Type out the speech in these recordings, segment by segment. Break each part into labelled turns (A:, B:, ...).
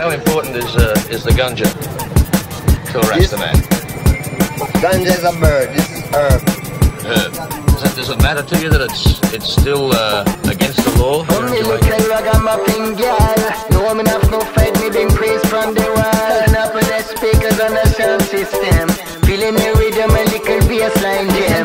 A: How important is uh, is the ganja to arrest
B: Yes.
A: Rasta man?
B: Ganja is a bird. This is herb.
A: Herb. Does it, does it matter to you that it's it's still uh, against the law? here
C: Come
A: in
C: me
A: Jamaica?
C: little ragamuffin girl No me not no fight me been praised from the wall Turn up the speakers on the sound system Feeling the rhythm a little bassline jam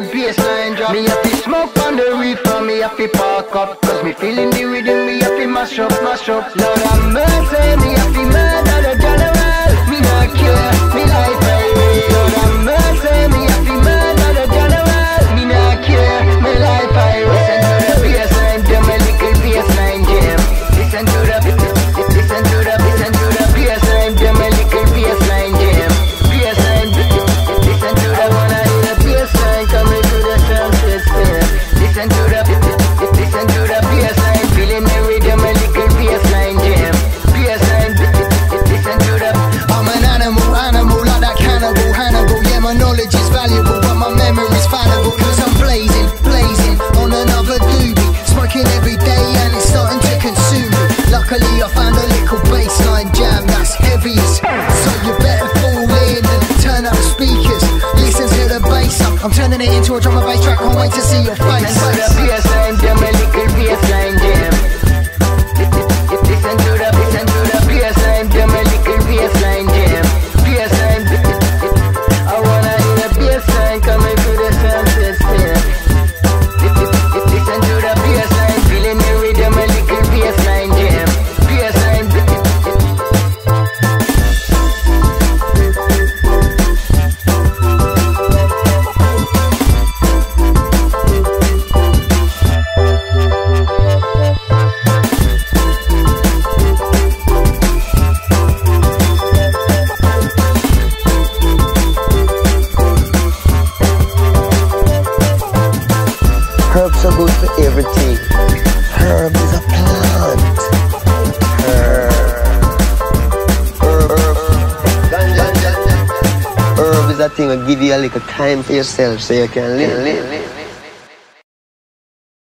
C: little bassline drop. Me to smoke on the reefer, me to park up. Cause me feeling the rhythm, me have to mash up, mash up. Lord have mercy, me jam
D: that's heaviest. So you better fall in and turn up the speakers. Listen to the bass up. I'm turning it into a drum and bass track. Can't wait to see your face.
C: Listen to the jam,
B: Herbs are good for everything. Herb is a plant. Herb. Herb. Herb. Herb is a thing that give you a little time for yourself so you can live. live, live.